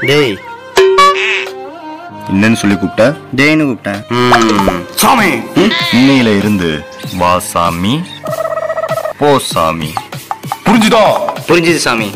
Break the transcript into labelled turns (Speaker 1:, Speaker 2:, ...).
Speaker 1: டேய்.
Speaker 2: என்னன்னு சொல்லி கூப்பிட்ட?
Speaker 1: டேய்னு கூப்பிட்டேன்
Speaker 3: சாமி!
Speaker 2: இன்னையில இருந்து வா சாமி. போ சாமி.
Speaker 3: புரிஞ்சுதா?
Speaker 1: புரிஞ்சுது சாமி.